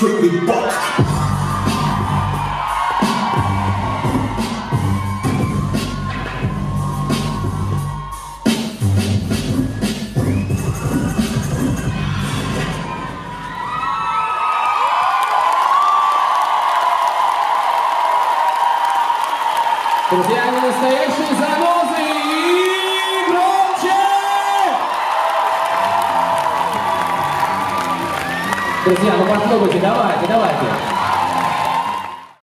Strictly buck. Друзья, настоящие Друзья, ну попробуйте, давайте, давайте.